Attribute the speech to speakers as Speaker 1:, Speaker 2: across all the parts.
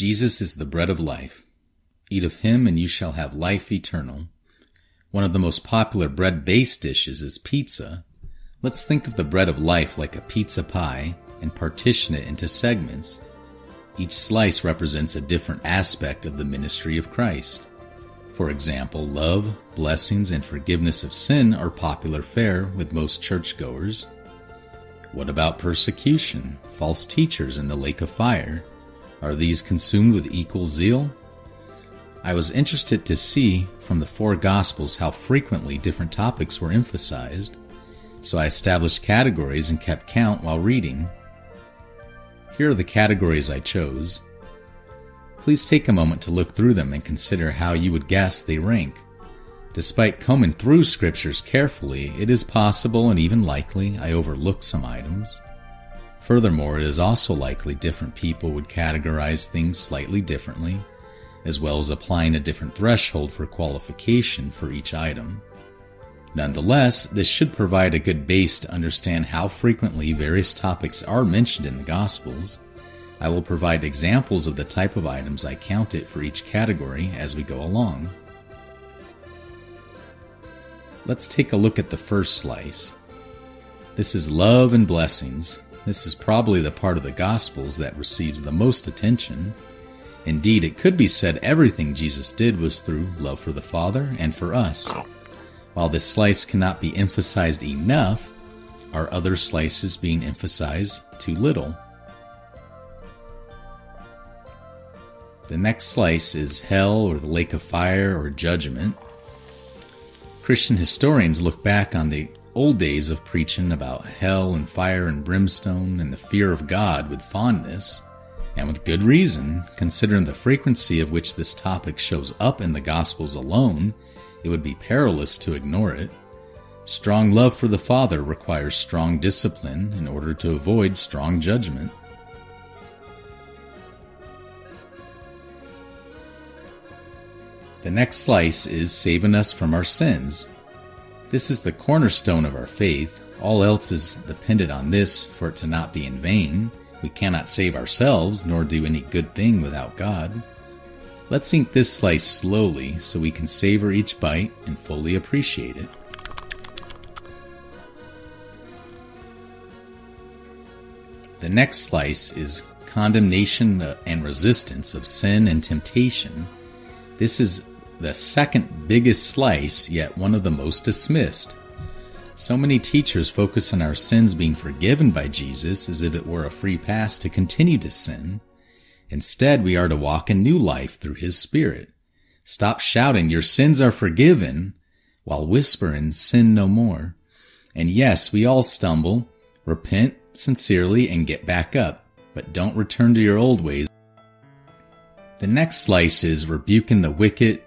Speaker 1: Jesus is the bread of life. Eat of him and you shall have life eternal. One of the most popular bread-based dishes is pizza. Let's think of the bread of life like a pizza pie and partition it into segments. Each slice represents a different aspect of the ministry of Christ. For example, love, blessings, and forgiveness of sin are popular fare with most churchgoers. What about persecution, false teachers, and the lake of fire? Are these consumed with equal zeal? I was interested to see from the four Gospels how frequently different topics were emphasized, so I established categories and kept count while reading. Here are the categories I chose. Please take a moment to look through them and consider how you would guess they rank. Despite combing through scriptures carefully, it is possible and even likely I overlooked some items. Furthermore, it is also likely different people would categorize things slightly differently, as well as applying a different threshold for qualification for each item. Nonetheless, this should provide a good base to understand how frequently various topics are mentioned in the Gospels. I will provide examples of the type of items I counted for each category as we go along. Let's take a look at the first slice. This is love and blessings. This is probably the part of the Gospels that receives the most attention. Indeed, it could be said everything Jesus did was through love for the Father and for us. While this slice cannot be emphasized enough, are other slices being emphasized too little? The next slice is hell or the lake of fire or judgment. Christian historians look back on the old days of preaching about hell and fire and brimstone and the fear of God with fondness, and with good reason, considering the frequency of which this topic shows up in the Gospels alone, it would be perilous to ignore it. Strong love for the Father requires strong discipline in order to avoid strong judgment. The next slice is saving us from our sins. This is the cornerstone of our faith. All else is dependent on this for it to not be in vain. We cannot save ourselves nor do any good thing without God. Let's eat this slice slowly so we can savor each bite and fully appreciate it. The next slice is condemnation and resistance of sin and temptation. This is the second biggest slice, yet one of the most dismissed. So many teachers focus on our sins being forgiven by Jesus as if it were a free pass to continue to sin. Instead, we are to walk in new life through His Spirit. Stop shouting, Your sins are forgiven, while whispering, Sin no more. And yes, we all stumble. Repent sincerely and get back up, but don't return to your old ways. The next slice is rebuking the wicked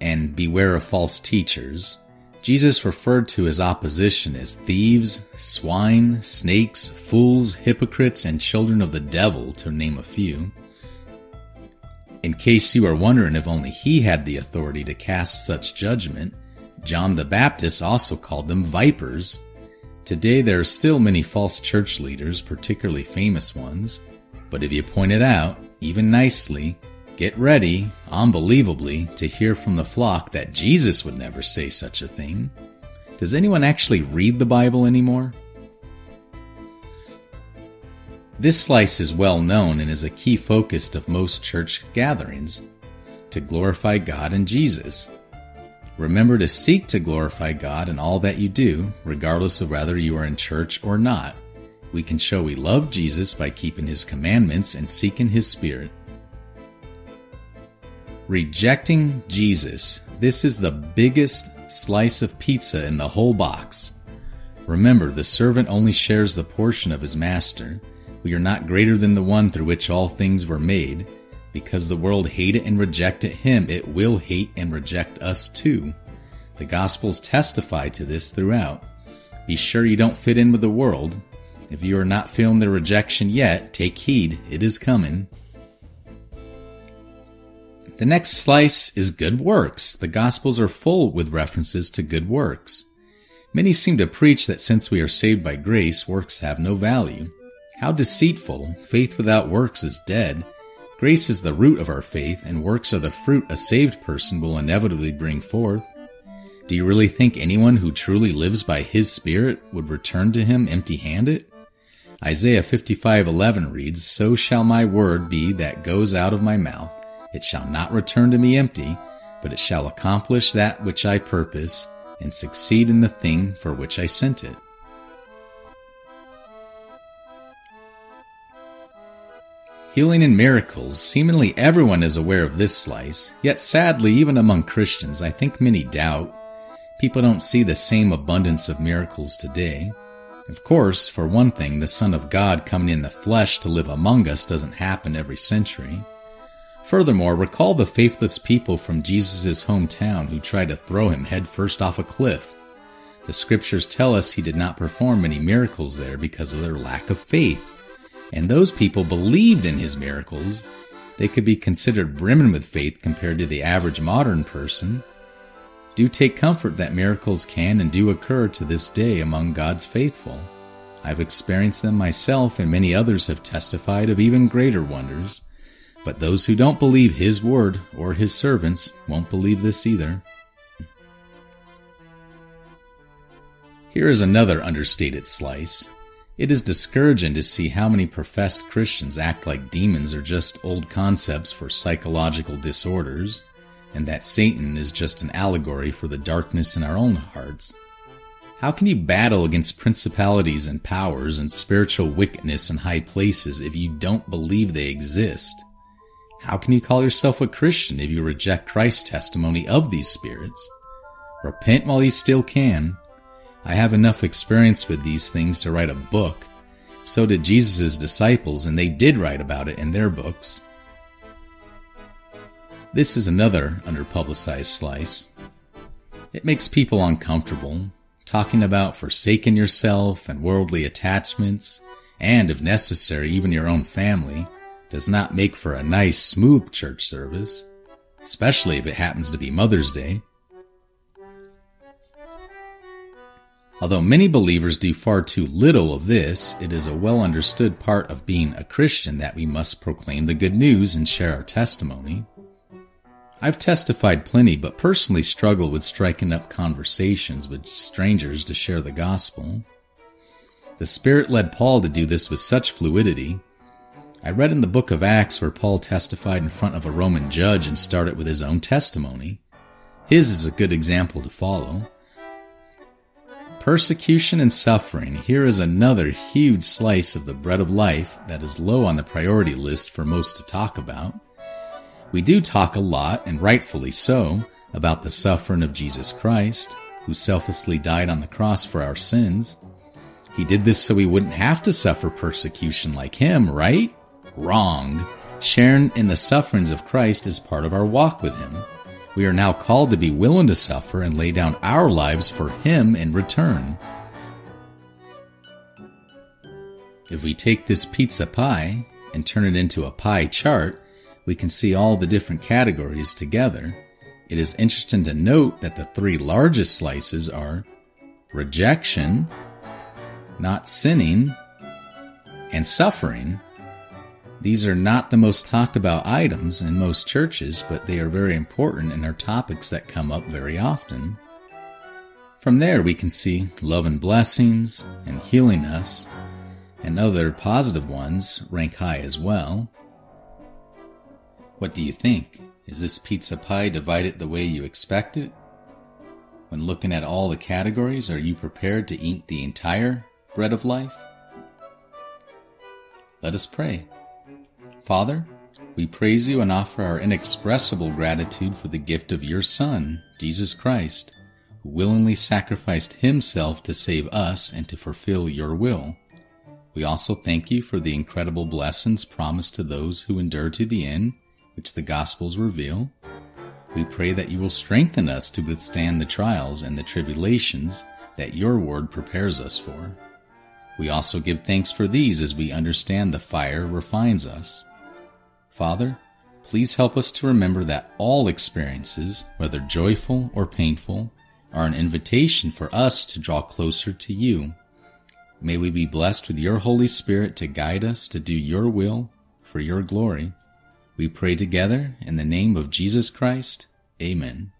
Speaker 1: and beware of false teachers. Jesus referred to his opposition as thieves, swine, snakes, fools, hypocrites, and children of the devil, to name a few. In case you are wondering if only he had the authority to cast such judgment, John the Baptist also called them vipers. Today there are still many false church leaders, particularly famous ones, but if you point it out, even nicely, Get ready, unbelievably, to hear from the flock that Jesus would never say such a thing. Does anyone actually read the Bible anymore? This slice is well known and is a key focus of most church gatherings to glorify God and Jesus. Remember to seek to glorify God in all that you do, regardless of whether you are in church or not. We can show we love Jesus by keeping his commandments and seeking his spirit. Rejecting Jesus. This is the biggest slice of pizza in the whole box. Remember, the servant only shares the portion of his master. We are not greater than the one through which all things were made. Because the world hated and rejected him, it will hate and reject us too. The Gospels testify to this throughout. Be sure you don't fit in with the world. If you are not feeling the rejection yet, take heed, it is coming. The next slice is good works. The Gospels are full with references to good works. Many seem to preach that since we are saved by grace, works have no value. How deceitful! Faith without works is dead. Grace is the root of our faith, and works are the fruit a saved person will inevitably bring forth. Do you really think anyone who truly lives by his Spirit would return to him empty handed? Isaiah 55:11 reads, "So shall my word be that goes out of my mouth; it shall not return to me empty, but it shall accomplish that which I purpose and succeed in the thing for which I sent it." Healing and miracles. Seemingly everyone is aware of this slice, yet sadly, even among Christians, I think many doubt. People don't see the same abundance of miracles today. Of course, for one thing, the Son of God coming in the flesh to live among us doesn't happen every century. Furthermore, recall the faithless people from Jesus' hometown who tried to throw him headfirst off a cliff. The scriptures tell us he did not perform many miracles there because of their lack of faith and those people believed in his miracles, they could be considered brimming with faith compared to the average modern person. Do take comfort that miracles can and do occur to this day among God's faithful. I've experienced them myself, and many others have testified of even greater wonders. But those who don't believe His word or His servants won't believe this either. Here is another understated slice. It is discouraging to see how many professed Christians act like demons are just old concepts for psychological disorders, and that Satan is just an allegory for the darkness in our own hearts. How can you battle against principalities and powers and spiritual wickedness in high places if you don't believe they exist? How can you call yourself a Christian if you reject Christ's testimony of these spirits? Repent while you still can, I have enough experience with these things to write a book. So did Jesus' disciples, and they did write about it in their books. This is another underpublicized slice. It makes people uncomfortable, talking about forsaking yourself and worldly attachments, and if necessary, even your own family, does not make for a nice, smooth church service, especially if it happens to be Mother's Day. Although many believers do far too little of this, it is a well understood part of being a Christian that we must proclaim the good news and share our testimony. I've testified plenty, but personally struggle with striking up conversations with strangers to share the gospel. The Spirit led Paul to do this with such fluidity. I read in the book of Acts where Paul testified in front of a Roman judge and started with his own testimony. His is a good example to follow. Persecution and suffering. Here is another huge slice of the bread of life that is low on the priority list for most to talk about. We do talk a lot, and rightfully so, about the suffering of Jesus Christ, who selflessly died on the cross for our sins. He did this so we wouldn't have to suffer persecution like him, right? Wrong. Sharing in the sufferings of Christ is part of our walk with him. We are now called to be willing to suffer and lay down our lives for Him in return. If we take this pizza pie and turn it into a pie chart, we can see all the different categories together. It is interesting to note that the three largest slices are rejection, not sinning, and suffering. These are not the most talked about items in most churches, but they are very important and are topics that come up very often. From there, we can see love and blessings and healing us, and other positive ones rank high as well. What do you think? Is this pizza pie divided the way you expect it? When looking at all the categories, are you prepared to eat the entire bread of life? Let us pray. Father, we praise you and offer our inexpressible gratitude for the gift of your Son, Jesus Christ, who willingly sacrificed himself to save us and to fulfill your will. We also thank you for the incredible blessings promised to those who endure to the end, which the Gospels reveal. We pray that you will strengthen us to withstand the trials and the tribulations that your word prepares us for. We also give thanks for these as we understand the fire refines us. Father, please help us to remember that all experiences, whether joyful or painful, are an invitation for us to draw closer to you. May we be blessed with your Holy Spirit to guide us to do your will for your glory. We pray together in the name of Jesus Christ. Amen.